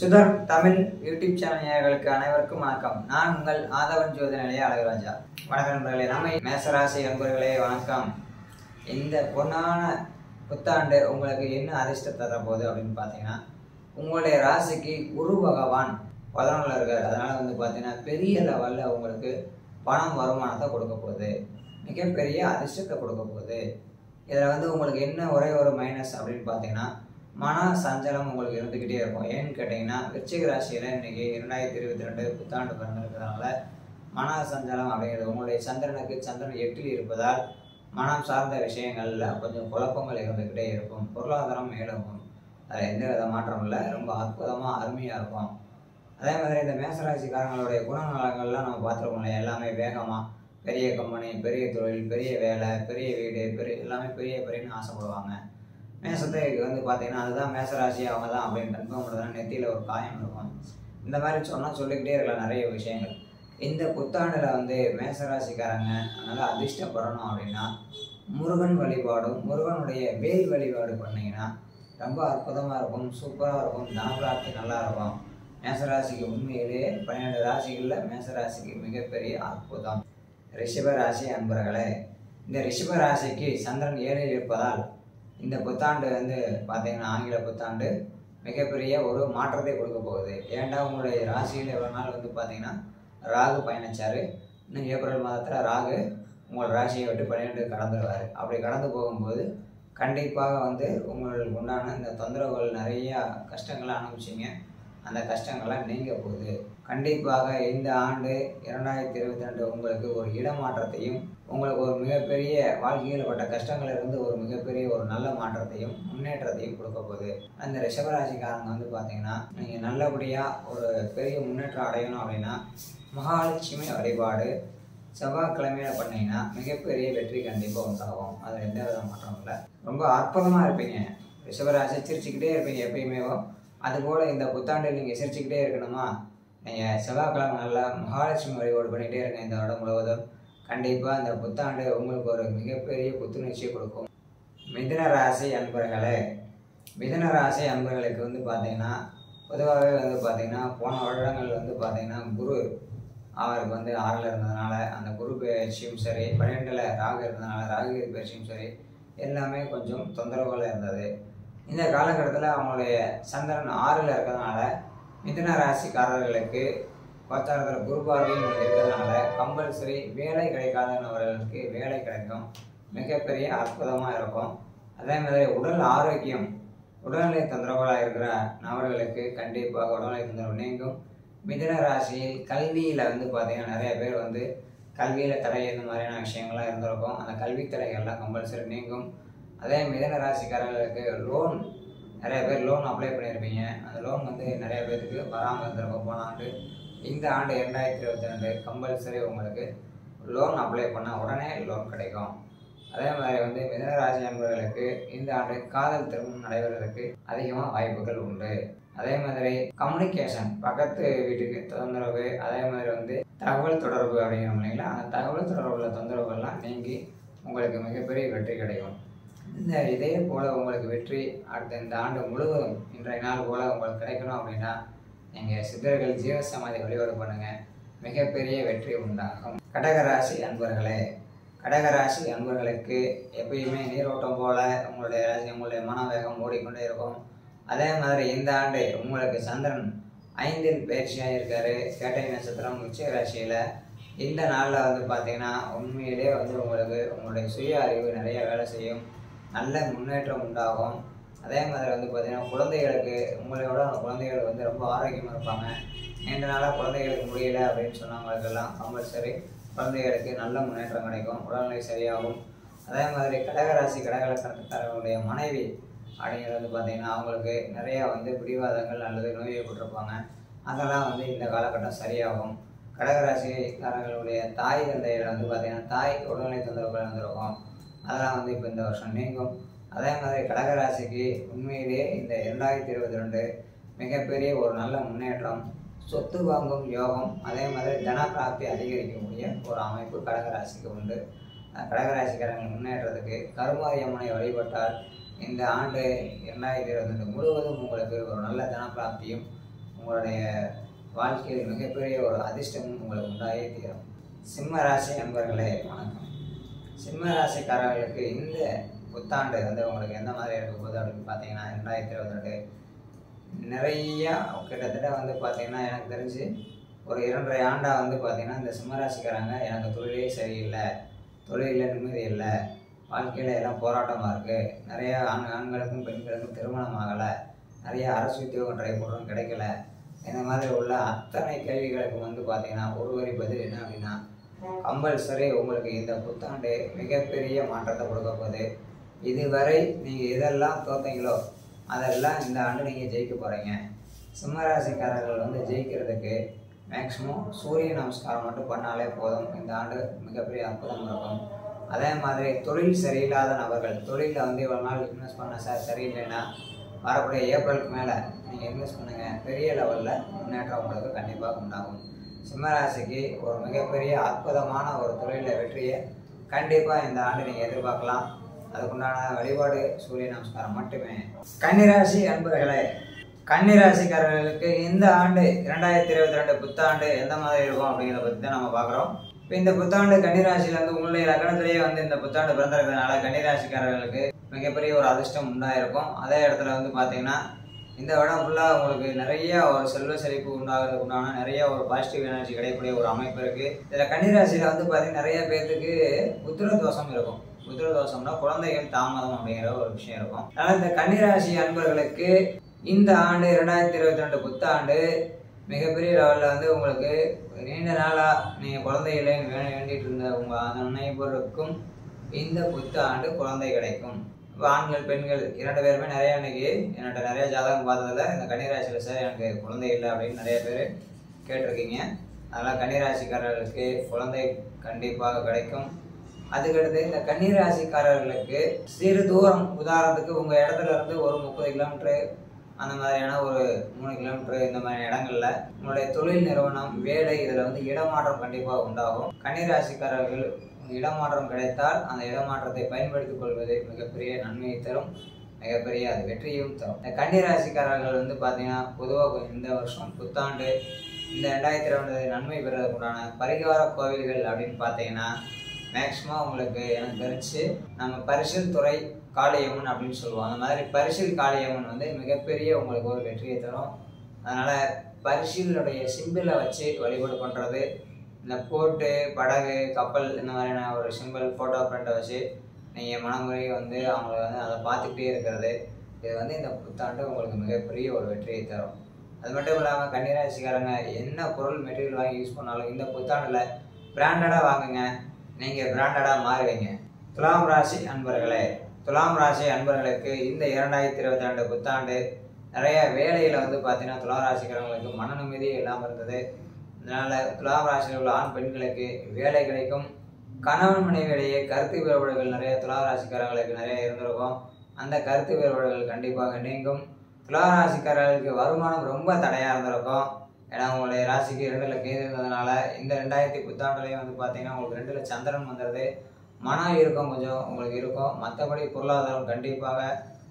Sudhar Tamil YouTube channel நேயர்களுக்கு அனைவருக்கும் வணக்கம். நான் உங்கள் ஆதவன் ஜோதி நிலைய அழகுராஜா. வணக்கம் நண்பர்களே நம்ம மேசராசி நண்பர்களே வணக்கம். இந்த பொன்னான புத்தாண்டு உங்களுக்கு என்ன அதிர்ஷ்டத்தை தரப்போகுது அப்படின்னு பார்த்தீங்கன்னா உங்களுடைய ராசிக்கு குரு பகவான் பதினொன்றில் இருக்கார். அதனால் வந்து பார்த்தீங்கன்னா பெரிய லெவலில் உங்களுக்கு பணம் வருமானத்தை கொடுக்க போகுது. மிகப்பெரிய அதிர்ஷ்டத்தை கொடுக்க போகுது. இதில் வந்து உங்களுக்கு என்ன ஒரே ஒரு மைனஸ் அப்படின்னு பார்த்தீங்கன்னா மன சஞ்சலம் உங்களுக்கு இருந்துக்கிட்டே இருக்கும். ஏன்னு கேட்டிங்கன்னா விருச்சிக ராசியில் இன்றைக்கி இரண்டாயிரத்தி இருபத்தி ரெண்டு புத்தாண்டு பிறந்திருக்கிறதுனால மன சஞ்சலம் அப்படிங்கிறது உங்களுடைய சந்திரனுக்கு சந்திரன் எட்டில் இருப்பதால் மனம் சார்ந்த விஷயங்களில் கொஞ்சம் குழப்பங்கள் இருந்துக்கிட்டே இருக்கும். பொருளாதாரம் மேலோங்கும் அதில் எந்த வித மாற்றம் இல்லை. ரொம்ப அற்புதமாக அருமையாக இருக்கும். அதே மாதிரி இந்த மேசராசிக்காரங்களுடைய குணநலங்கள்லாம் நம்ம பார்த்துருக்கோம் இல்லையா? எல்லாமே வேகமாக பெரிய கம்பெனி பெரிய தொழில் பெரிய வேலை பெரிய வீடு பெரிய எல்லாமே பெரிய பெரியன்னு ஆசைப்படுவாங்க. மேசத்துக்கு வந்து பார்த்தீங்கன்னா அதுதான் மேசராசி அவங்க தான் அப்படின்னு கன்ஃபார்ம் பண்ணுறதுனா நெத்தியில் ஒரு காயம் இருக்கும். இந்த மாதிரி சொன்னால் சொல்லிக்கிட்டே இருக்கலாம் நிறைய விஷயங்கள். இந்த புத்தாண்டில் வந்து மேசராசிக்காரங்க அதனால் அதிர்ஷ்டப்படணும் அப்படின்னா முருகன் வழிபாடும் முருகனுடைய வேல் வழிபாடு பண்ணிங்கன்னா ரொம்ப அற்புதமாக இருக்கும் சூப்பராக இருக்கும் தனபிராப்தி நல்லா இருக்கும். மேசராசிக்கு உண்மையிலேயே பன்னிரெண்டு ராசிகளில் மேசராசிக்கு மிகப்பெரிய அற்புதம். ரிஷப ராசி அன்பர்களே இந்த ரிஷப ராசிக்கு சந்திரன் ஏழில் இருப்பதால் இந்த புத்தாண்டு வந்து பார்த்தீங்கன்னா ஆங்கில புத்தாண்டு மிகப்பெரிய ஒரு மாற்றத்தை கொடுக்க போகுது. ஏன்டா உங்களுடைய ராசியில் எவ்வளோ நாள் வந்து பார்த்தீங்கன்னா ராகு பயணிச்சார். இன்னும் ஏப்ரல் மாதத்தில் ராகு உங்கள் ராசியை விட்டு பன்னிரெண்டு கடந்துருவார். அப்படி கடந்து போகும்போது கண்டிப்பாக வந்து உங்களுக்கு உண்டான இந்த தொந்தரவுகள் நிறையா கஷ்டங்களை அனுபவிச்சிங்க. அந்த கஷ்டங்கள்லாம் நீங்க போகுது. கண்டிப்பாக இந்த ஆண்டு இரண்டாயிரத்தி இருபத்தி ரெண்டு உங்களுக்கு ஒரு இடமாற்றத்தையும் உங்களுக்கு ஒரு மிகப்பெரிய வாழ்க்கையில் பட்ட கஷ்டங்கள்ல இருந்து ஒரு மிகப்பெரிய ஒரு நல்ல மாற்றத்தையும் முன்னேற்றத்தையும் கொடுக்க போகுது. அந்த ரிஷபராசிக்காரங்க வந்து பார்த்தீங்கன்னா நீங்கள் நல்லபடியாக ஒரு பெரிய முன்னேற்றம் அடையணும் அப்படின்னா மகாலட்சுமி வழிபாடு செவ்வாய்க்கிழமையில பண்ணீங்கன்னா மிகப்பெரிய வெற்றி கண்டிப்பாக உண்டாகும். அதில் எந்த வித மாற்றம் இல்லை. ரொம்ப அற்புதமாக இருப்பீங்க. ரிஷபராசி சிரிச்சுக்கிட்டே இருப்பீங்க எப்பயுமே. அதுபோல் இந்த புத்தாண்டு நீங்கள் சிரிச்சுக்கிட்டே இருக்கணுமா? நீங்கள் செவ்வாய்க்கிழமை நல்லா மகாலட்சுமி வழிபாடு பண்ணிகிட்டே இருங்க இந்த வருடம் முழுவதும். கண்டிப்பாக அந்த புத்தாண்டு உங்களுக்கு ஒரு மிகப்பெரிய புத்துணர்ச்சியை கொடுக்கும். மிதன ராசி அன்பர்களே மிதன ராசி அன்பர்களுக்கு வந்து பார்த்தீங்கன்னா பொதுவாகவே வந்து பார்த்தீங்கன்னா போன வருடங்கள் வந்து பார்த்தீங்கன்னா குரு அவருக்கு வந்து ஆறில் இருந்ததுனால அந்த குரு பயிற்சியும் சரி பன்னிரெண்டில் ராகு இருந்ததுனால ராகு பயிற்சியும் சரி எல்லாமே கொஞ்சம் தொந்தரவுகள் இருந்தது. இந்த காலகட்டத்தில் அவங்களுடைய சந்திரன் ஆறில் இருக்கிறதுனால மிதன ராசிக்காரர்களுக்கு கோச்சாரத்தில் குரு பார்வையும் இருக்கிறதுனால கம்பல்சரி வேலை கிடைக்காதவர்களுக்கு வேலை கிடைக்கும். மிகப்பெரிய அற்புதமாக இருக்கும். அதே மாதிரி உடல் ஆரோக்கியம். உடல்நிலை தொந்தரவுகளாக இருக்கிற நபர்களுக்கு கண்டிப்பாக உடல்நிலை தொந்தரவு நீங்கும். மிதன ராசியில் கல்வியில் வந்து பார்த்திங்கன்னா நிறைய பேர் வந்து கல்வியில் தடை இந்த மாதிரியான விஷயங்கள்லாம் இருந்திருக்கும். அந்த கல்வி தடைகள்லாம் கம்பல்சரி நீங்கும். அதே மிதன ராசிக்காரர்களுக்கு லோன் நிறைய பேர் லோன் அப்ளை பண்ணியிருப்பீங்க. அந்த லோன் வந்து நிறைய பேருக்கு வராமல் இருந்திருக்கும். போனாண்டு இந்த ஆண்டு ரெண்டாயிரத்தி இருபத்தி ரெண்டு கம்பல்சரி உங்களுக்கு லோன் அப்ளை பண்ணால் உடனே லோன் கிடைக்கும். அதே மாதிரி வந்து மிதனராசி நண்பர்களுக்கு இந்த ஆண்டு காதல் திருமணம் நடைபெறுவதற்கு அதிகமாக வாய்ப்புகள் உண்டு. அதே மாதிரி கம்யூனிகேஷன் பக்கத்து வீட்டுக்கு தொந்தரவு அதே மாதிரி வந்து தகவல் தொடர்பு அப்படிங்கிறோம் இல்லைங்களா? அந்த தகவல் தொடர்புள்ள தொந்தரவுகள்லாம் நீங்கி உங்களுக்கு மிகப்பெரிய வெற்றி கிடைக்கும். இந்த இதே போல் உங்களுக்கு வெற்றி அடுத்த இந்த ஆண்டு முழுவதும் இன்றைய நாள் போல் உங்களுக்கு கிடைக்கணும் அப்படின்னா நீங்கள் சித்தர்கள் ஜீவசமாதி வழிபாடு பண்ணுங்கள் மிகப்பெரிய வெற்றி உண்டாகும். கடகராசி அன்பர்களே கடகராசி அன்பர்களுக்கு எப்பயுமே நீரோட்டம் போல் உங்களுடைய ராசி உங்களுடைய மனவேகம் ஓடிக்கொண்டே இருக்கும். அதே மாதிரி இந்த ஆண்டு உங்களுக்கு சந்திரன் ஐந்தில் பயிற்சியாக இருக்காரு. கேட்டை நட்சத்திரம் உச்ச ராசியில். இந்த நாளில் வந்து பார்த்தீங்கன்னா உண்மையிலே வந்து உங்களுக்கு உங்களுடைய சுய அறிவு நிறைய வேலை செய்யும். நல்ல முன்னேற்றம் உண்டாகும். அதே மாதிரி வந்து பார்த்திங்கன்னா குழந்தைகளுக்கு உங்களோட அந்த குழந்தைகள் வந்து ரொம்ப ஆரோக்கியமாக இருப்பாங்க. நீண்ட நாளாக குழந்தைகளுக்கு முடியலை அப்படின்னு சொன்னவங்களுக்கெல்லாம் கம்பல்சரி குழந்தைகளுக்கு நல்ல முன்னேற்றம் கிடைக்கும் உடல்நிலை சரியாகும். அதே மாதிரி கடகராசி கடகலக்கணக்காரர்களுடைய மனைவி அப்படிங்கிறது வந்து பார்த்திங்கன்னா அவங்களுக்கு நிறையா வந்து பிடிவாதங்கள் அல்லது நோய்ப்பட்டிருப்பாங்க அதெல்லாம் வந்து இந்த காலகட்டம் சரியாகும். கடகராசிக்காரர்களுடைய தாய் தந்தையில் வந்து பார்த்திங்கன்னா தாய் உடல்நிலை தொந்தரவுகள் வந்திருக்கும். அதெல்லாம் வந்து இப்போ இந்த வருஷம் நீங்கும். அதே மாதிரி கடகராசிக்கு உண்மையிலேயே இந்த இரண்டாயிரத்தி இருபத்தி ரெண்டு மிகப்பெரிய ஒரு நல்ல முன்னேற்றம் சொத்து வாங்கும் யோகம் அதே மாதிரி தனப்பிராப்தி அதிகரிக்கக்கூடிய ஒரு அமைப்பு கடகராசிக்கு உண்டு. கடகராசிக்காரங்க முன்னேற்றத்துக்கு கருமாரியம்மனை வழிபட்டால் இந்த ஆண்டு இரண்டாயிரத்தி இருபத்தி ரெண்டு முழுவதும் உங்களுக்கு ஒரு நல்ல தனப்பிராப்தியும் உங்களுடைய வாழ்க்கையில் மிகப்பெரிய ஒரு அதிர்ஷ்டமும் உங்களுக்கு உண்டாகி தீரும். சிம்ம ராசி நண்பர்களே வணக்கம். சிம்ம ராசிக்காரர்களுக்கு இந்த புத்தாண்டு வந்து உங்களுக்கு எந்த மாதிரி இருக்க போகுது அப்படின்னு பார்த்தீங்கன்னா ரெண்டாயிரத்தி இருபத்தி ரெண்டு நிறையா கிட்டத்தட்ட வந்து பார்த்தீங்கன்னா எனக்கு தெரிஞ்சு ஒரு இரண்டரை ஆண்டாக வந்து பார்த்தீங்கன்னா இந்த சிம்மராசிக்காரங்க எனக்கு தொழிலே சரியில்லை. தொழிலில் நிம்மதி இல்லை. வாழ்க்கையில் எல்லாம் போராட்டமாக இருக்குது நிறையா ஆண் ஆண்களுக்கும் பெண்களுக்கும் திருமணம் ஆகலை. நிறைய அரசு உத்தியோகம் ட்ரை பண்ணுறோம் கிடைக்கல. இந்த மாதிரி உள்ள அத்தனை கேள்விகளுக்கு வந்து பார்த்தீங்கன்னா ஒரு வரி பதில் என்ன அப்படின்னா கம்பல்சரி உங்களுக்கு இந்த புத்தாண்டு மிகப்பெரிய மாற்றத்தை கொடுக்க போகுது. இதுவரை நீங்கள் எதெல்லாம் தோத்தீங்களோ அதெல்லாம் இந்த ஆண்டு நீங்கள் ஜெயிக்க போகிறீங்க சிம்மராசிக்காரர்கள் வந்து ஜெயிக்கிறதுக்கு மேக்ஸிமம் சூரிய நமஸ்காரம் மட்டும் பண்ணாலே போதும். இந்த ஆண்டு மிகப்பெரிய அற்புதம் இருக்கும். அதே மாதிரி தொழில் சரியில்லாத நபர்கள் தொழிலில் வந்து இவ்வளோ நாள் இன்வெஸ்ட் பண்ண சார் சரியில்லைன்னா வரக்கூடிய ஏப்ரலுக்கு மேலே நீங்கள் இன்வெஸ்ட் பண்ணுங்கள் பெரிய லெவலில் முன்னேற்றம் உங்களுக்கு கண்டிப்பாக உண்டாகும். சிம்மராசிக்கு ஒரு மிகப்பெரிய அற்புதமான ஒரு தொழிலில் வெற்றியை கண்டிப்பாக இந்த ஆண்டு நீங்கள் எதிர்பார்க்கலாம். அதுக்குண்டான வழிபாடு சூரிய நமஸ்காரம் மட்டுமே. கன்னிராசி அன்பர்களே கன்னிராசிக்காரர்களுக்கு இந்த ஆண்டு இரண்டாயிரத்தி இருபத்தி ரெண்டு புத்தாண்டு எந்த மாதிரி இருக்கும் அப்படிங்கிறத பற்றி தான் நம்ம பார்க்குறோம். இப்போ இந்த புத்தாண்டு கன்னிராசியில் வந்து உங்களுடைய லக்னத்திலேயே வந்து இந்த புத்தாண்டு பிறந்திருக்கிறதுனால கன்னிராசிக்காரர்களுக்கு மிகப்பெரிய ஒரு அதிர்ஷ்டம் உண்டாயிருக்கும். அதே இடத்துல வந்து பார்த்தீங்கன்னா இந்த இடம் ஃபுல்லாக உங்களுக்கு நிறைய ஒரு செல்வ செழிப்பு உண்டாகிறதுக்கு உண்டான நிறைய ஒரு பாசிட்டிவ் எனர்ஜி கிடைக்கக்கூடிய ஒரு அமைப்பு இருக்குது இதில் கன்னிராசியில் வந்து பார்த்தீங்கன்னா நிறைய பேர்த்துக்கு புத்திர தோஷம் இருக்கும். புத்திர தோஷம்னா குழந்தைகள் தாமதம் அப்படிங்கிற ஒரு விஷயம் இருக்கும். அதனால் இந்த கன்னிராசி அன்பர்களுக்கு இந்த ஆண்டு இரண்டாயிரத்தி இருபத்தி ரெண்டு புத்தாண்டு மிகப்பெரிய லெவலில் வந்து உங்களுக்கு நீண்ட நாளாக நீங்கள் குழந்தைகளை வேண்டிகிட்டு இருந்த உங்கள் அந்த அனைவருக்கும் இந்த புத்தாண்டு குழந்தை கிடைக்கும். ஆண்கள் பெண்கள் இரண்டு பேருமே நிறைய இன்னைக்கு என்கிட்ட நிறைய ஜாதகம் பார்த்ததில் இந்த கன்னிராசியில் சார் எனக்கு குழந்தை இல்லை அப்படின்னு நிறைய பேர் கேட்டிருக்கீங்க. அதனால் கன்னிராசிக்காரர்களுக்கு குழந்தை கண்டிப்பாக கிடைக்கும். அதுக்கடுத்து இந்த கன்னிராசிக்காரர்களுக்கு சிறு தூரம் உதாரணத்துக்கு உங்கள் இடத்துல இருந்து ஒரு முப்பது கிலோமீட்ரு அந்த மாதிரியான ஒரு மூணு கிலோமீட்டர் இந்த மாதிரி இடங்கள்ல உங்களுடைய தொழில் நிறுவனம் வேலை இதில் வந்து இடமாற்றம் கண்டிப்பாக உண்டாகும். கன்னிராசிக்காரர்கள் இடமாற்றம் கிடைத்தால் அந்த இடமாற்றத்தை பயன்படுத்திக் கொள்வது மிகப்பெரிய நன்மையை தரும் மிகப்பெரிய அது வெற்றியும் தரும். இந்த கன்னிராசிக்காரர்கள் வந்து பார்த்தீங்கன்னா பொதுவாக இந்த வருஷம் புத்தாண்டு இந்த ரெண்டாயிரத்தி ரெண்டு நன்மை பெறுவதற்கு உண்டான பரிகார கோவில்கள் அப்படின்னு பார்த்தீங்கன்னா மேக்ஸிமம் உங்களுக்கு எனக்கு தெரிஞ்சு நம்ம பரிசில் துறை காளியம்மன் அப்படின்னு சொல்லுவோம். அந்த மாதிரி பரிசில் காளியம்மன் வந்து மிகப்பெரிய உங்களுக்கு ஒரு வெற்றியை தரும். அதனால் பரிசிலுடைய சிம்பிளை வச்சு வழிபாடு பண்ணுறது இந்த போட்டு படகு கப்பல் இந்த மாதிரியான ஒரு சிம்பிள் ஃபோட்டோ பிரிண்ட்டை வச்சு நீங்கள் மனமுறை வந்து அவங்கள வந்து அதை பார்த்துக்கிட்டே இருக்கிறது இது வந்து இந்த புத்தாண்டு உங்களுக்கு மிகப்பெரிய ஒரு வெற்றியை தரும். அது மட்டும் இல்லாமல் கன்னிராசிக்காரங்க என்ன பொருள் மெட்டீரியல் வாங்கி யூஸ் பண்ணாலும் இந்த புத்தாண்டில் பிராண்டடாக வாங்குங்க. நீங்கள் பிராண்டடாக மாறுவீங்க. துலாம் ராசி அன்பர்களே துலாம் ராசி அன்பர்களுக்கு இந்த இரண்டாயிரத்தி இருபத்தி ரெண்டு புத்தாண்டு நிறைய வேலையில் வந்து பார்த்தீங்கன்னா துலாம் ராசிக்காரங்களுக்கு மன நிம்மதியே இல்லாமல் இருந்தது. அதனால் துலாம் ராசியில் உள்ள ஆண் பெண்களுக்கு வேலை கிடைக்கும். கணவன் மனைவியிடையே கருத்து வேறுபாடுகள் நிறைய துலாம் ராசிக்காரர்களுக்கு நிறைய இருந்திருக்கும். அந்த கருத்து வேறுபாடுகள் கண்டிப்பாக நீங்கும். துலாம் ராசிக்காரர்களுக்கு வருமானம் ரொம்ப தடையாக இருந்திருக்கும். ஏன்னா உங்களுடைய ராசிக்கு ரெண்டில் கேது இருந்ததுனால இந்த ரெண்டாயிரத்தி புத்தாண்டுலேயும் வந்து பார்த்தீங்கன்னா உங்களுக்கு ரெண்டில் சந்திரன் வந்துடுது மன இருக்கும் கொஞ்சம் உங்களுக்கு இருக்கும். மற்றபடி பொருளாதாரம் கண்டிப்பாக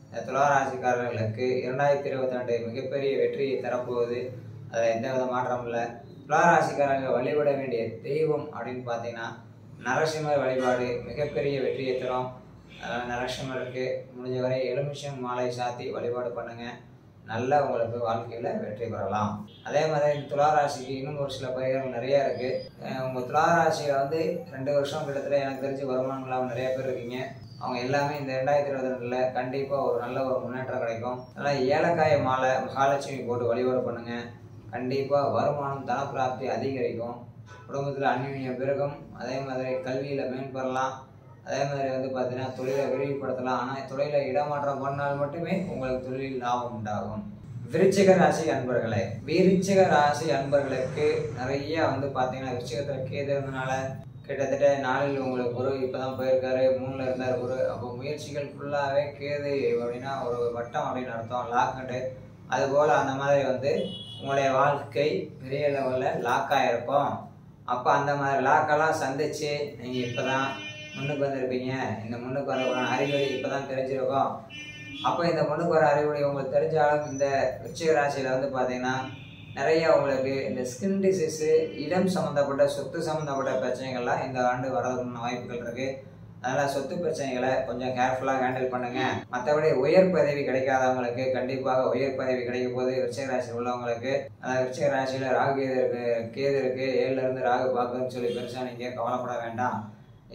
இந்த துலா ராசிக்காரர்களுக்கு இரண்டாயிரத்தி இருபத்தி ரெண்டு மிகப்பெரிய வெற்றியை தரப்போகுது. அதில் எந்த வித மாற்றமும் இல்லை. துளாராசிக்காரங்க வழிபட வேண்டிய தெய்வம் அப்படின்னு பார்த்தீங்கன்னா நரசிம்மர் வழிபாடு மிகப்பெரிய வெற்றியை தரும் அதனால் நரசிம்மருக்கு முடிஞ்ச வரை எலுமிச்சம் மாலை சாத்தி வழிபாடு பண்ணுங்கள் நல்ல உங்களுக்கு வாழ்க்கையில் வெற்றி பெறலாம். அதே மாதிரி இந்த துளாராசிக்கு இன்னும் ஒரு சில பயிர்கள் நிறைய இருக்குது உங்கள் துளாராசியில் வந்து ரெண்டு வருஷம் கிட்டத்தட்ட எனக்கு தெரிஞ்சு வருமானங்களாக நிறைய பேர் இருக்கீங்க. அவங்க எல்லாமே இந்த ரெண்டாயிரத்தி இருபத்தி ரெண்டில் கண்டிப்பாக ஒரு நல்ல ஒரு முன்னேற்றம் கிடைக்கும். அதனால் ஏலக்காய மாலை மகாலட்சுமி போட்டு வழிபாடு பண்ணுங்கள் கண்டிப்பாக வருமானம் தனப்பிராப்தி அதிகரிக்கும். குடும்பத்தில் அந்யுன்யம் பெருகும். அதே மாதிரி கல்வியில் மேம்படலாம். அதே மாதிரி வந்து பார்த்தீங்கன்னா தொழிலை விரிவுபடுத்தலாம். ஆனால் தொழிலை இடமாற்றம் பண்ணால் மட்டுமே உங்களுக்கு தொழிலில் லாபம் உண்டாகும். விருச்சிக ராசி அன்பர்களே விருச்சிக ராசி அன்பர்களுக்கு நிறைய வந்து பார்த்தீங்கன்னா விருச்சிகத்தில் கேது இருந்தனால கிட்டத்தட்ட நாளில் உங்களுக்கு குரு இப்போ தான் போயிருக்காரு. மூணில் இருந்தார் குரு. அப்போ முயற்சிகள் ஃபுல்லாகவே கேது அப்படின்னா ஒரு வட்டம் அப்படின்னு அர்த்தம். லாக்கெட்டு அதுபோல் அந்த மாதிரி வந்து உங்களுடைய வாழ்க்கை பெரிய லெவலில் லாக்காக இருக்கும் அப்போ அந்த மாதிரி லாக்கெல்லாம் சந்திச்சு நீங்கள் இப்போ தான் முன்னுக்கு வந்திருப்பீங்க. இந்த முன்னுக்கு வர அறிகுறி இப்போ தான் தெரிஞ்சிருக்கும். அப்போ இந்த முன்னுக்கு வர அறிகுறி உங்களுக்கு தெரிஞ்சாலும் இந்த உச்சிக ராசியில் வந்து பார்த்தீங்கன்னா நிறைய உங்களுக்கு இந்த ஸ்கின் டிசீஸு இடம் சம்மந்தப்பட்ட சொத்து சம்மந்தப்பட்ட பிரச்சனைகள்லாம் இந்த ஆண்டு வரதுக்கான வாய்ப்புகள் இருக்குது அதனால் சொத்து பிரச்சனைகளை கொஞ்சம் கேர்ஃபுல்லாக ஹேண்டில் பண்ணுங்கள் மற்றபடி உயர் பதவி கிடைக்காதவங்களுக்கு கண்டிப்பாக உயர் பதவி கிடைக்கும் போது விருச்சிக ராசி உள்ளவங்களுக்கு அதாவது விருச்சிக ராசியில் ராகு கேது இருக்கு கேது இருக்கு ஏழுல இருந்து ராகு பார்க்குதுன்னு சொல்லி பெருசாக நீங்கள் கவலைப்பட வேண்டாம்.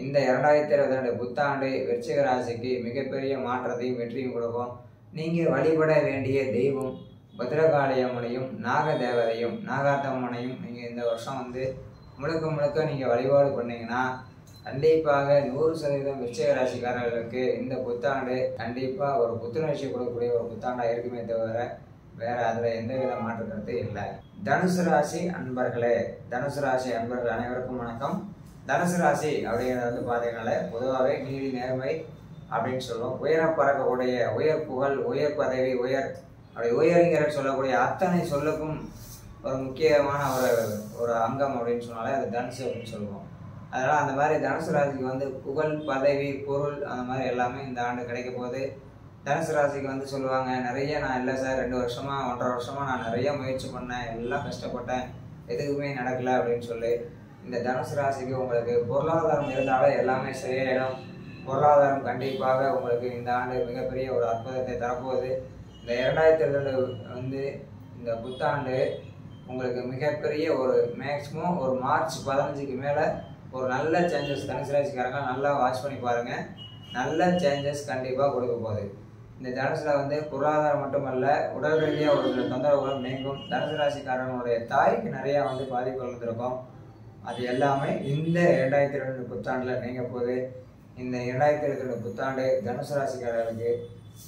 இந்த இரண்டாயிரத்தி இருபத்தி ரெண்டு புத்தாண்டு விருச்சிக ராசிக்கு மிகப்பெரிய மாற்றத்தையும் வெற்றியும் கொடுக்கும். நீங்கள் வழிபட வேண்டிய தெய்வம் பத்ரகாளியம்மனையும் நாக தேவதையும் நாகாத்தம்மனையும் நீங்கள் இந்த வருஷம் வந்து முழுக்க முழுக்க நீங்கள் வழிபாடு பண்ணீங்கன்னா கண்டிப்பாக நூறு சதவீதம் விருச்சிக ராசிக்காரர்களுக்கு இந்த புத்தாண்டு கண்டிப்பாக ஒரு புத்துணர்ச்சி கொடுக்கக்கூடிய ஒரு புத்தாண்டாக இருக்குமே தவிர வேற அதில் எந்த வித மாற்று கருத்து இல்லை. தனுசு ராசி அன்பர்களே தனுசு ராசி அன்பர்கள் அனைவருக்கும் வணக்கம். தனுசு ராசி அப்படிங்கிறது வந்து பார்த்தீங்கன்னாலே பொதுவாகவே நீதி நேர்மை அப்படின்னு சொல்லுவோம். உயர பறக்கக்கூடிய உயர் புகழ் உயர் பதவி உயர் அப்படி உயர்ங்கிற சொல்லக்கூடிய அத்தனை சொல்லுக்கும் ஒரு முக்கியமான ஒரு ஒரு அங்கம் அப்படின்னு சொன்னாலே அது தனுசு அப்படின்னு சொல்லுவோம். அதனால் அந்த மாதிரி தனுசு ராசிக்கு வந்து புகழ் பதவி பொருள் அந்த மாதிரி எல்லாமே இந்த ஆண்டு கிடைக்க போகுது. தனுசு ராசிக்கு வந்து சொல்லுவாங்க நிறைய நான் இல்லை சார் ரெண்டு வருஷமாக ஒன்றரை வருஷமாக நான் நிறைய முயற்சி பண்ணேன் எல்லாம் கஷ்டப்பட்டேன் எதுவுமே நடக்கல அப்படின்னு சொல்லி இந்த தனுசு ராசிக்கு உங்களுக்கு பொருளாதாரம் இருந்தாலே எல்லாமே சரியாயிடும். பொருளாதாரம் கண்டிப்பாக உங்களுக்கு இந்த ஆண்டு மிகப்பெரிய ஒரு அற்புதத்தை தரப்போகுது. இந்த இரண்டாயிரத்தி ரெண்டு வந்து இந்த புத்தாண்டு உங்களுக்கு மிகப்பெரிய ஒரு மேக்ஸிமம் ஒரு மார்ச் பதினஞ்சுக்கு மேலே ஒரு நல்ல சேஞ்சஸ் தனுசு ராசிக்காரங்க நல்லா வாட்ச் பண்ணி பாருங்கள் நல்ல சேஞ்சஸ் கண்டிப்பாக கொடுக்க போகுது. இந்த தனுசில் வந்து பொருளாதாரம் மட்டுமல்ல உடல் ரீதியாக ஒரு சில தொந்தரவுகளும் நீங்கும். தனுசு ராசிக்காரனுடைய தாய்க்கு நிறையா வந்து பாதிப்பு வந்திருக்கும். அது எல்லாமே இந்த இரண்டாயிரத்தி ரெண்டு புத்தாண்டில் நீங்க போகுது. இந்த இரண்டாயிரத்தி இருபத்தி ரெண்டு புத்தாண்டு தனுசு ராசிக்காரர்களுக்கு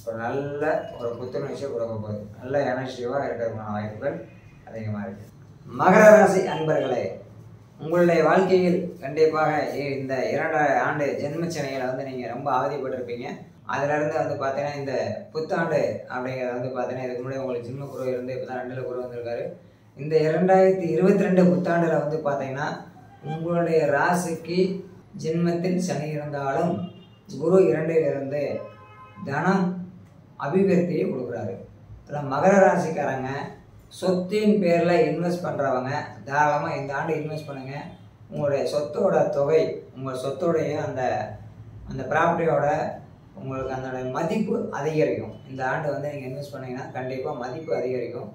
ஒரு நல்ல ஒரு புத்துணர்ச்சியை கொடுக்க போகுது. நல்ல எனர்ஜிவாக இருக்கிறதுக்கான வாய்ப்புகள் அதிகமாக இருக்குது மகர ராசி அன்பர்களே உங்களுடைய வாழ்க்கையில் கண்டிப்பாக இந்த இரண்டு ஆண்டு ஜென்மச்சனையில் வந்து நீங்கள் ரொம்ப அவதிப்பட்டிருப்பீங்க. அதிலிருந்து வந்து பார்த்தீங்கன்னா இந்த புத்தாண்டு அப்படிங்கிறத வந்து பார்த்தீங்கன்னா இதுக்கு முன்னாடி உங்களுக்கு சின்ன குரு இருந்து இப்போ தான் ரெண்டில் குரு வந்திருக்காரு. இந்த இரண்டாயிரத்தி இருபத்தி ரெண்டு புத்தாண்டில் வந்து பார்த்தீங்கன்னா உங்களுடைய ராசிக்கு ஜென்மத்தில் சனி இருந்தாலும் குரு இரண்டிலிருந்து தனம் அபிவிருத்தியை கொடுக்குறாரு. அதில் மகர ராசிக்காரங்க சொத்தின் பேரில் இன்வெஸ்ட் பண்ணுறவங்க தாராளமாக இந்த ஆண்டு இன்வெஸ்ட் பண்ணுங்கள் உங்களுடைய சொத்தோட தொகை உங்கள் சொத்தோடைய அந்த அந்த ப்ராப்பர்ட்டியோட உங்களுக்கு அதோட மதிப்பு அதிகரிக்கும். இந்த ஆண்டு வந்து நீங்கள் இன்வெஸ்ட் பண்ணிங்கன்னா கண்டிப்பாக மதிப்பு அதிகரிக்கும்.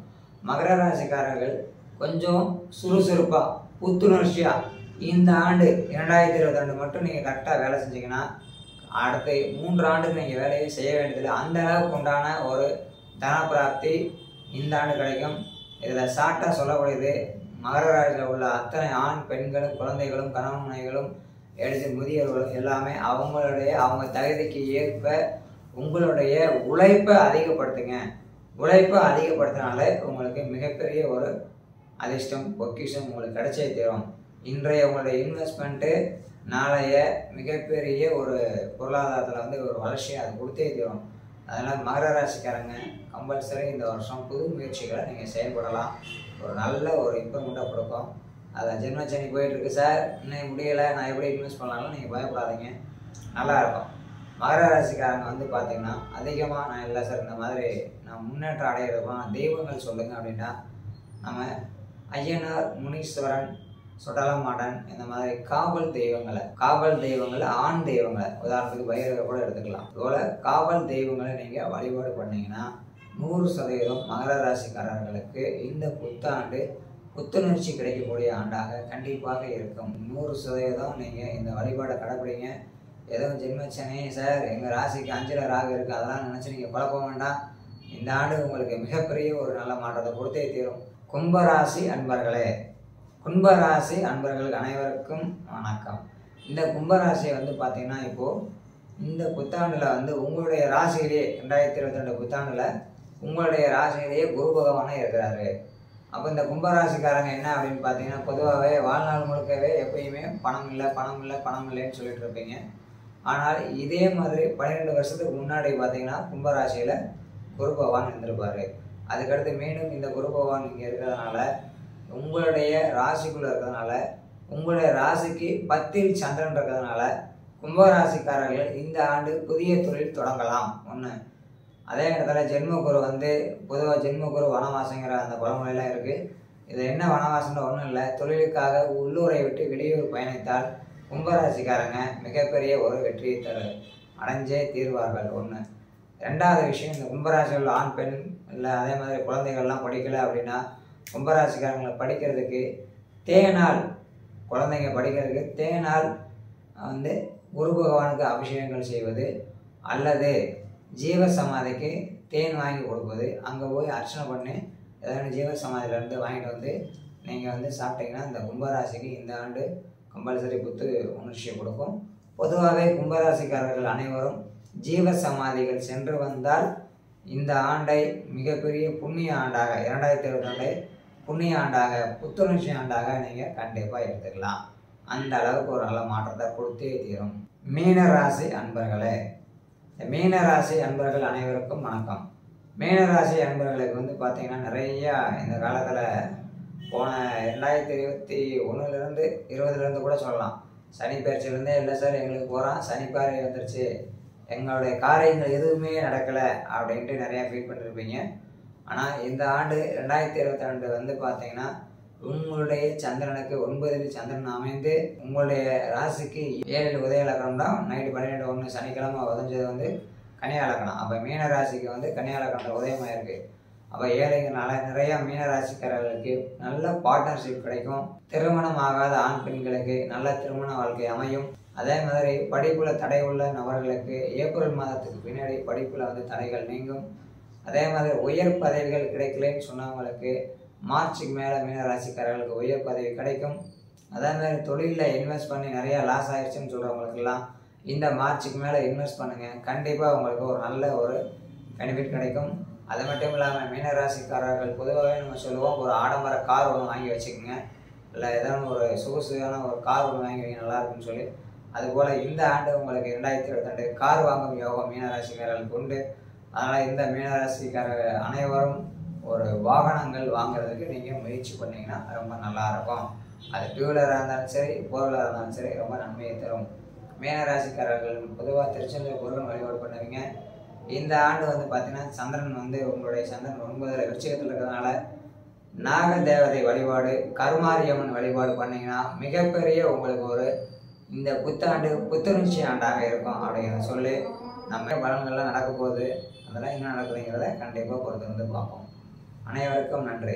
மகர ராசிக்காரர்கள் கொஞ்சம் சுறுசுறுப்பாக புத்துணர்ச்சியாக இந்த ஆண்டு இரண்டாயிரத்தி இருபத்தி ரெண்டு மட்டும் நீங்கள் கரெக்டாக வேலை செஞ்சீங்கன்னா அடுத்த மூன்று ஆண்டுக்கு நீங்கள் வேலையை செய்ய வேண்டியதில்லை. அந்த அளவுக்கு உண்டான ஒரு தன பிராப்தி இந்த ஆண்டு கிடைக்கும். இதில் ஷார்ட்டாக சொல்லக்கூடியது மகர ராசியில் உள்ள அத்தனை ஆண் பெண்களும் குழந்தைகளும் கணவனைகளும் எடுத்து முதியவர்களும் எல்லாமே அவங்களுடைய அவங்க தகுதிக்கு ஏற்ப உங்களுடைய உழைப்பை அதிகப்படுத்துங்க. உழைப்பை அதிகப்படுத்தினாலே உங்களுக்கு மிகப்பெரிய ஒரு அதிர்ஷ்டம் பொக்கிஷம் உங்களுக்கு கிடைச்சே தரும். இன்றைய உங்களுடைய இன்வெஸ்ட்மெண்ட்டு நாளைய மிகப்பெரிய ஒரு பொருளாதாரத்தில் வந்து ஒரு வளர்ச்சியை அது கொடுத்தே தரும். அதனால் மகர ராசிக்காரங்க கம்பல்சரி இந்த வருஷம் புது முயற்சிகளை நீங்கள் செயல்படலாம். ஒரு நல்ல ஒரு இம்ப்ரூவ்மெண்ட்டாக கொடுக்கும். அதை ஜென்மச்சனி போயிட்டுருக்கு சார். இன்னும் முடியலை. நான் எப்படி இன்வெஸ்ட் பண்ணலாம்னு நீங்கள் பயப்படாதீங்க. நல்லா இருக்கும். மகர ராசிக்காரங்க வந்து பார்த்தீங்கன்னா அதிகமாக நான் இல்லை சார். இந்த மாதிரி நான் முன்னேற்றம் அடையிறதுலாம் தெய்வங்கள் சொல்லுங்கள் அப்படின்னா நம்ம ஐயனார் முனீஸ்வரன் சுடலமாடன் இந்த மாதிரி காவல் தெய்வங்களை காவல் தெய்வங்களை ஆண் தெய்வங்களை உதாரணத்துக்கு பைரவரை கூட எடுத்துக்கலாம். இதுபோல காவல் தெய்வங்களை நீங்கள் வழிபாடு பண்ணீங்கன்னா நூறு சதவீதம் மகர ராசிக்காரர்களுக்கு இந்த புத்தாண்டு புத்துணர்ச்சி கிடைக்கக்கூடிய ஆண்டாக கண்டிப்பாக இருக்கும். நூறு சதவீதம் நீங்கள் இந்த வழிபாடை கடைப்பிடிங்க. எதுவும் ஜென்மச்சனே சார் எங்கள் ராசிக்கு அஞ்சில் ராக இருக்குது அதெல்லாம் நினச்சி நீங்கள் குழப்ப வேண்டாம். இந்த ஆண்டு உங்களுக்கு மிகப்பெரிய ஒரு நல்ல மாற்றத்தை கொடுத்தே தீரும். கும்பராசி அன்பர்களே கும்பராசி அன்பர்கள் அனைவருக்கும் வணக்கம். இந்த கும்பராசியை வந்து பார்த்தீங்கன்னா இப்போது இந்த புத்தாண்டில் வந்து உங்களுடைய ராசியிலேயே ரெண்டாயிரத்தி இருபத்தி ரெண்டு புத்தாண்டில் உங்களுடைய ராசியிலேயே குரு பகவானே இருக்கிறாரு. அப்போ இந்த கும்பராசிக்காரங்க என்ன அப்படின்னு பார்த்தீங்கன்னா பொதுவாகவே வாழ்நாள் முழுக்கவே எப்பயுமே பணம் இல்லை பணம் இல்லை பணம் இல்லைன்னு சொல்லிட்டு இருப்பீங்க. ஆனால் இதே மாதிரி பன்னிரெண்டு வருஷத்துக்கு முன்னாடி பார்த்தீங்கன்னா கும்பராசியில் குரு பகவான் இருந்திருப்பார். அதுக்கடுத்து மீண்டும் இந்த குரு பகவான் இங்கே இருக்கிறதுனால உங்களுடைய ராசிக்குள்ளே இருக்கிறதுனால உங்களுடைய ராசிக்கு பத்தில் சந்திரன் இருக்கிறதுனால கும்பராசிக்காரர்கள் இந்த ஆண்டு புதிய தொழில் தொடங்கலாம். ஒன்று அதே இடத்துல ஜென்மகுரு வந்து பொதுவாக ஜென்மகுரு வனவாசங்கிற அந்த பழமொழியெல்லாம் இருக்குது இது என்ன வனவாசம்னு ஒன்றும் இல்லை. தொழிலுக்காக உள்ளூரை விட்டு வெளியூர் பயணித்தால் கும்பராசிக்காரங்க மிகப்பெரிய ஒரு வெற்றியை தரு அடைஞ்சே தீர்வார்கள். ஒன்று ரெண்டாவது விஷயம் இந்த கும்பராசிகள் ஆண் பெண் இல்லை அதே மாதிரி குழந்தைகள்லாம் படிக்கலை அப்படின்னா கும்பராசிக்காரங்களை படிக்கிறதுக்கு தேனால் குழந்தைங்க படிக்கிறதுக்கு தேனால் வந்து குரு பகவானுக்கு அபிஷேகங்கள் செய்வது அல்லது ஜீவ சமாதிக்கு தேன் வாங்கி கொடுப்பது. அங்கே போய் அர்ச்சனை பண்ணி ஏதாவது ஜீவ சமாதியிலேருந்து வாங்கிட்டு வந்து நீங்கள் வந்து சாப்பிட்டீங்கன்னா இந்த கும்பராசிக்கு இந்த ஆண்டு கம்பல்சரி புத்து உணர்ச்சியை கொடுக்கும். பொதுவாகவே கும்பராசிக்காரர்கள் அனைவரும் ஜீவ சமாதிகள் சென்று வந்தால் இந்த ஆண்டை மிகப்பெரிய புண்ணிய ஆண்டாக இரண்டாயிரத்தி இருபத்தி ரெண்டை புண்ணிய ஆண்டாக புத்துணர்ச்சி ஆண்டாக நீங்கள் கண்டிப்பாக எடுத்துக்கலாம். அந்த அளவுக்கு ஒரு நல்ல மாற்றத்தை கொடுத்தே தீரும். மீன ராசி அன்பர்களே இந்த மீன ராசி அன்பர்கள் அனைவருக்கும் வணக்கம். மீன ராசி அன்பர்களுக்கு வந்து பார்த்தீங்கன்னா நிறையா இந்த காலத்தில் போன ரெண்டாயிரத்தி இருபத்தி ஒன்றுலேருந்து இருபதுலேருந்து கூட சொல்லலாம். சனி பயிற்சியிலேருந்தே இல்லை சார் எங்களுக்கு போகிறோம் சனி பார்வை வந்துருச்சு. எங்களுடைய காரியங்கள் எதுவுமே நடக்கலை அப்படின்ட்டு நிறையா ஃபீல் பண்ணியிருப்பீங்க ஆனால் இந்த ஆண்டு ரெண்டாயிரத்தி இருபத்தி ரெண்டு வந்து பார்த்தீங்கன்னா உங்களுடைய சந்திரனுக்கு ஒன்பதில் சந்திரன் அமைந்து உங்களுடைய ராசிக்கு ஏழில் உதய இலக்கணம் தான் நைட்டு பன்னிரெண்டு ஒன்று சனிக்கிழமை உதஞ்சது வந்து கனியா இலக்கணம் அப்போ மீன ராசிக்கு வந்து கன்னியா உதயமாக இருக்குது அப்போ ஏழைங்கனால நிறையா மீன ராசிக்காரர்களுக்கு நல்ல பார்ட்னர்ஷிப் கிடைக்கும். திருமணம் ஆகாத ஆண் பெண்களுக்கு நல்ல திருமண வாழ்க்கை அமையும். அதே மாதிரி படிப்பில் தடை உள்ள நபர்களுக்கு ஏப்ரல் மாதத்துக்கு பின்னாடி படிப்பில் வந்து தடைகள் நீங்கும். அதே மாதிரி உயர் பதவிகள் கிடைக்கலன்னு சொன்னவங்களுக்கு மார்ச்சுக்கு மேலே மீனராசிக்காரர்களுக்கு உயர் பதவி கிடைக்கும். அதே மாதிரி தொழிலில் இன்வெஸ்ட் பண்ணி நிறையா லாஸ் ஆகிடுச்சுன்னு சொல்கிறவங்களுக்கெல்லாம் இந்த மார்ச்சுக்கு மேலே இன்வெஸ்ட் பண்ணுங்கள் கண்டிப்பாக உங்களுக்கு ஒரு நல்ல ஒரு பெனிஃபிட் கிடைக்கும். அது மட்டும் இல்லாமல் மீனராசிக்காரர்கள் பொதுவாகவே நம்ம சொல்லுவோம் ஒரு ஆடம்பர கார் ஒன்று வாங்கி வச்சுக்கோங்க. இல்லை ஏதாவது ஒரு சொகுசுகான ஒரு கார் ஒன்று வாங்கி வைங்க நல்லாயிருக்குன்னு சொல்லி. அதுபோல் இந்த ஆண்டு உங்களுக்கு ரெண்டாயிரத்தி இருபத்தெண்டு கார் வாங்கும் யோகம் மீனராசிக்காரர்களுக்கு உண்டு. அதனால் இந்த மீனராசிக்கார அனைவரும் ஒரு வாகனங்கள் வாங்குறதுக்கு நீங்கள் முயற்சி பண்ணிங்கன்னா ரொம்ப நல்லாயிருக்கும் அது டூ வீலராக இருந்தாலும் சரி ஃபோர் வீலராக இருந்தாலும் சரி ரொம்ப நன்மையை தரும். மீனராசிக்காரர்கள் பொதுவாக திருச்செந்தூர் முருகன் வழிபாடு பண்ணுவீங்க. இந்த ஆண்டு வந்து பார்த்திங்கன்னா சந்திரன் வந்து உங்களுடைய சந்திரன் ஒன்பதில் விருச்சிகத்தில் இருக்கிறதுனால நாக தேவதை வழிபாடு கருமாரியம்மன் வழிபாடு பண்ணிங்கன்னா மிகப்பெரிய உங்களுக்கு ஒரு இந்த புத்தாண்டு புத்துணர்ச்சி ஆண்டாக இருக்கும் அப்படிங்கிறத சொல்லி நம்ம பலன்கள்லாம் நடக்க போகுது. அதெல்லாம் என்ன நடக்குதுங்கிறத கண்டிப்பாக பொறுத்து வந்து பார்ப்போம். அனைவருக்கும் நன்றி.